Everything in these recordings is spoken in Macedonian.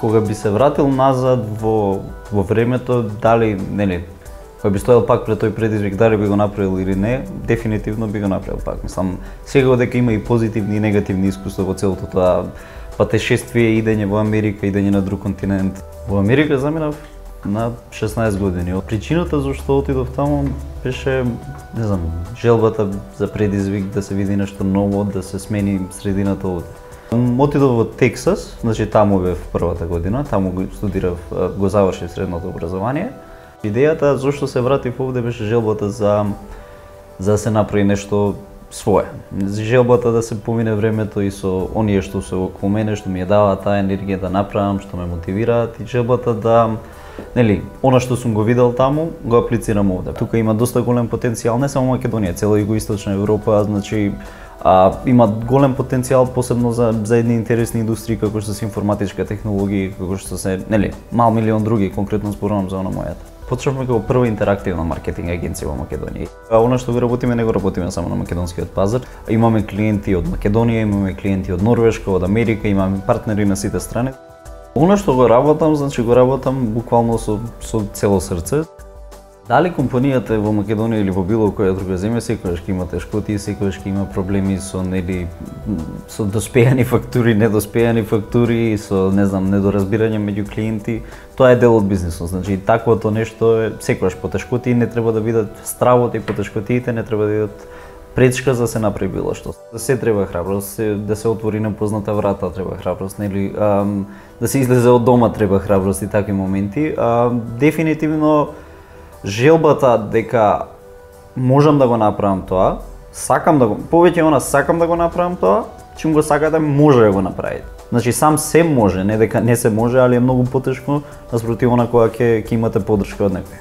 кога би се вратил назад во во времето, дали, нели, кога би стоел пак пред тој предизвик, дали би го направил или не, дефинитивно би го направил пак. Мислам, сега дека има и позитивни и негативни искуства во целото тоа патешествие, идење во Америка, идење на друг континент. Во Америка заминав на 16 години. Причината зашто отидов таму беше, не знам, желбата за предизвик да се види нешто ново, да се смени средината овде. Отидов во Тексас, значи таму бев првата година, таму го студирав, го завршив средното образование. Идејата зошто се вратив овде беше желбата за за да се направи нешто свое. Желбата да се помине времето и со оние што се околу мене, што ми ја дава таа енергија да направам, што ме мотивираат и желбата да нели, она што сум го видел таму, го аплицирам овде. Тука има доста голем потенцијал, не само Македонија, цела југоисточна Европа, значи а, има голем потенцијал посебно за за едни интересни индустрии како што се информатичка технологија, како што се, нели, мал милион други, конкретно зборувам за она мојата. Почнавме како прва интерактивна маркетинг агенција во Македонија. А она што го работиме не го работиме само на македонскиот пазар. Имаме клиенти од Македонија, имаме клиенти од Норвешка, од Америка, имаме партнери на сите страни. Оно што го работам, значи го работам буквално со, со цело срце. Дали компанијата во Македонија или во било која друга земја секогаш ќе има тешкоти, секогаш ќе има проблеми со нели со доспејани фактури, недоспејани фактури, со не знам недоразбирање меѓу клиенти. Тоа е дел од бизнисот. Значи таквото нешто е секогаш потешкоти не треба да бидат стравот и потешкотиите не треба да бидат пречка за да се направи било што. За се треба храброст, да се отвори непозната врата треба храброст, нели, да се излезе од дома треба храброст и такви моменти. А, дефинитивно желбата дека можам да го направам тоа, сакам да го, повеќе она сакам да го направам тоа, чим го сакате може да го направите. Значи сам се може, не дека не се може, али е многу потешко наспроти она кога ќе ќе имате поддршка од некој.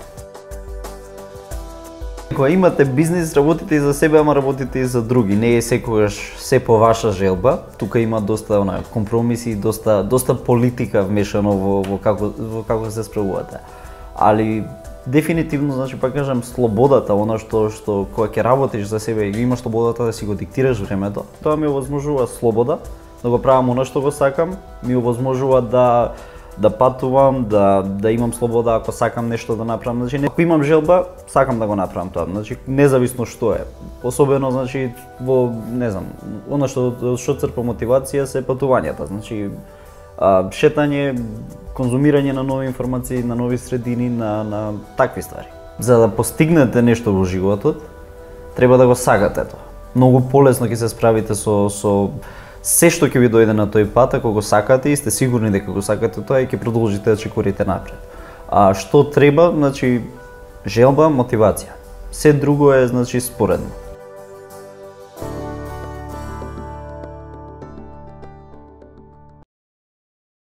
Кога имате бизнис, работите и за себе, ама работите и за други. Не е секогаш се по ваша желба. Тука има доста она компромиси, доста доста политика вмешано во, во како во како се справувате. Али дефинитивно значи па кажам слободата, она што што кога ќе работиш за себе и имаш слободата да си го диктираш времето, тоа ми овозможува слобода да го правам она што го сакам, ми овозможува да да патувам, да да имам слобода ако сакам нешто да направам. Значи, ако имам желба, сакам да го направам тоа. Значи, независно што е. Особено, значи, во, не знам, она што што црпа мотивација се патувањата. Значи, а, шетање, конзумирање на нови информации, на нови средини, на, на такви ствари. За да постигнете нешто во животот, треба да го сагате тоа. Многу полесно ќе се справите со, со се што ќе ви дојде на тој пат, ако го сакате и сте сигурни дека го сакате тоа и ќе продолжите да чекорите напред. А што треба, значи желба, мотивација. Се друго е значи споредно.